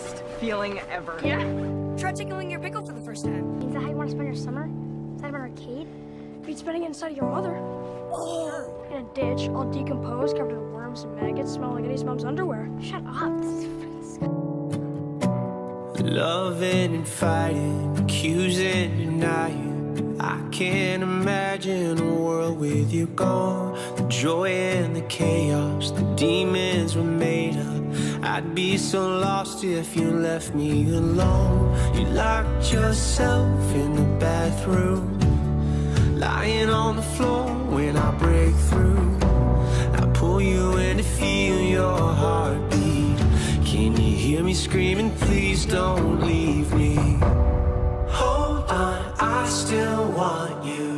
best feeling ever. Yeah? Try tickling your pickle for the first time. Is that how you want to spend your summer? Inside of an arcade? Beat spending it inside of your mother. Oh. In a ditch, all decomposed, covered in worms and maggots, smelling like Eddie's mom's underwear. Shut up. This is freaking disgusting. Loving and fighting, accusing, denying. I can't imagine a world with you gone. The joy and the chaos, the demons were made up. I'd be so lost if you left me alone. You locked yourself in the bathroom, lying on the floor when I break through. I pull you in to feel your heartbeat. Can you hear me screaming? Please don't leave me. Hold on, I still want you.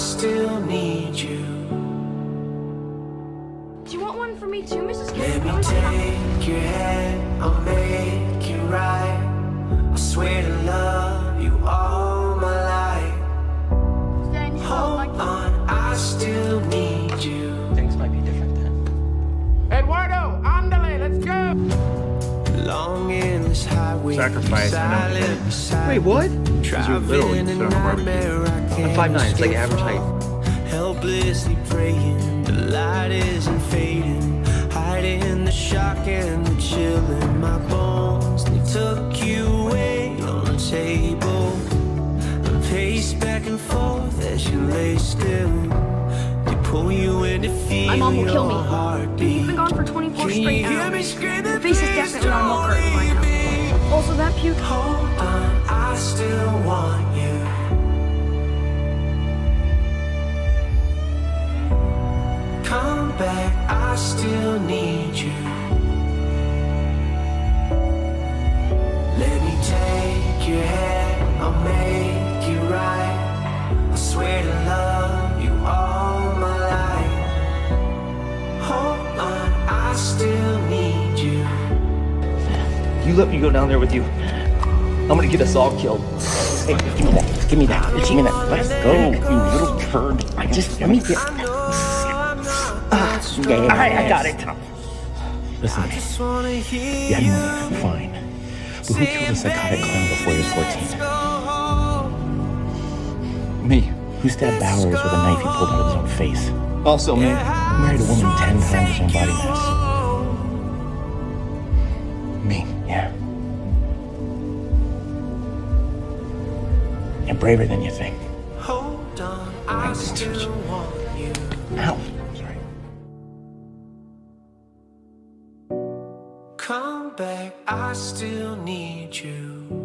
Still need you. Do you want one for me too, Mrs. Let me take your hand, I'll make it right. Sacrifice, I know. Wait, what? Because you're little, you sit on a barbecue. I'm 5'9", it's like average height. Helplessly praying, the light isn't fading. Hiding the shock and the chill in my bones. They took you away on the table. I pace back and forth as you lay still. They pull you in to feel My mom will kill me. your heartbeat. You've been gone for 24 straight hours. Your face is definitely on milk Also, that puke. Hold on, I still want you. Come back, I still need You let me go down there with you. I'm gonna get us all killed. Hey, give me that. Give me that. Give me that. Let's go, you little turd. I just let me get. Ah, yeah, yeah, All right, I got it. Listen to me. Just You had fine. But who killed a psychotic clown before he was 14? Me. Who stabbed Bowers with a knife he pulled out of his own face? Also me. Married a woman ten times his own body mass? Braver than you think. Hold on, I still want you. Ow. Sorry. Come back, I still need you.